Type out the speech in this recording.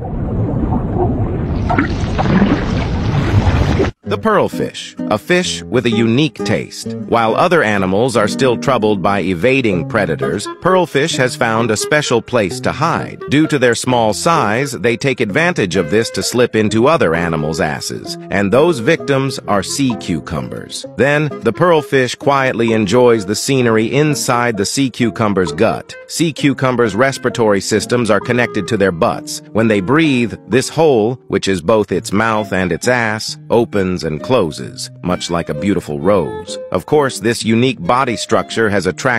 Thank you. The pearlfish, a fish with a unique taste. While other animals are still troubled by evading predators, pearlfish has found a special place to hide. Due to their small size, they take advantage of this to slip into other animals' asses, and those victims are sea cucumbers. Then, the pearlfish quietly enjoys the scenery inside the sea cucumber's gut. Sea cucumbers' respiratory systems are connected to their butts. When they breathe, this hole, which is both its mouth and its ass, opens opens and closes, much like a beautiful rose. Of course, this unique body structure has attracted